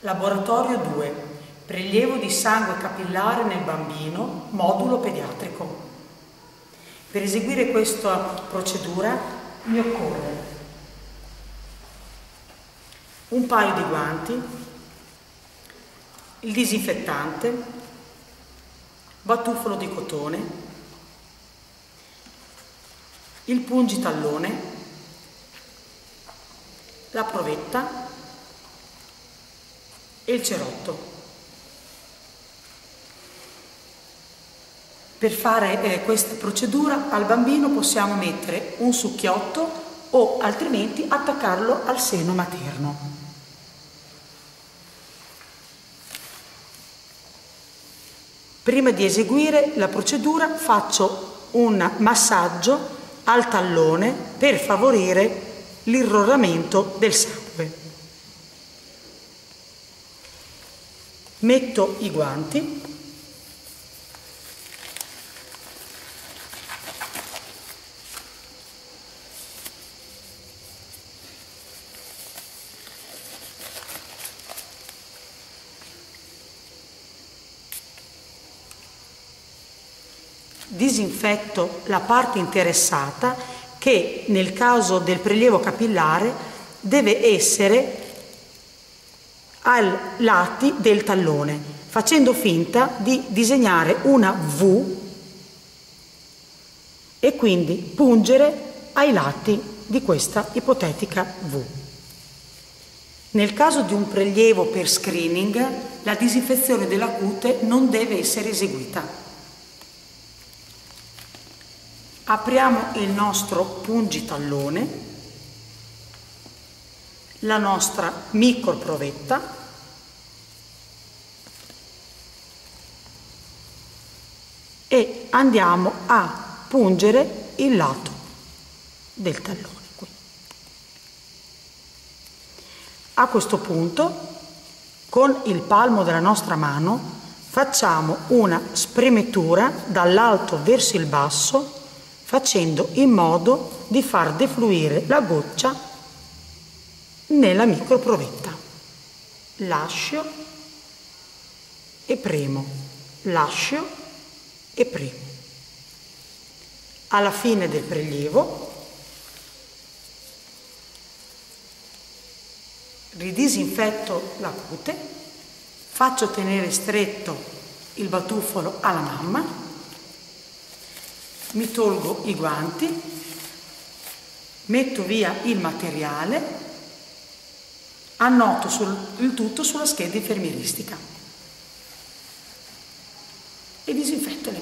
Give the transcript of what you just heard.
Laboratorio 2. Prelievo di sangue capillare nel bambino, modulo pediatrico. Per eseguire questa procedura mi occorre un paio di guanti, il disinfettante, batuffolo di cotone, il pungitallone, la provetta e il cerotto. Per fare eh, questa procedura al bambino possiamo mettere un succhiotto o altrimenti attaccarlo al seno materno. Prima di eseguire la procedura faccio un massaggio al tallone per favorire l'irroramento del sangue. Metto i guanti. Disinfetto la parte interessata che nel caso del prelievo capillare deve essere ai lati del tallone, facendo finta di disegnare una V e quindi pungere ai lati di questa ipotetica V. Nel caso di un prelievo per screening, la disinfezione della cute non deve essere eseguita. Apriamo il nostro pungitallone, la nostra microprovetta e andiamo a pungere il lato del tallone. Qui. A questo punto, con il palmo della nostra mano, facciamo una spremetura dall'alto verso il basso facendo in modo di far defluire la goccia nella microprovetta. Lascio e premo, lascio e premo. Alla fine del prelievo ridisinfetto la cute, faccio tenere stretto il batuffolo alla mamma mi tolgo i guanti, metto via il materiale, annoto sul, il tutto sulla scheda infermieristica. E disinfetto le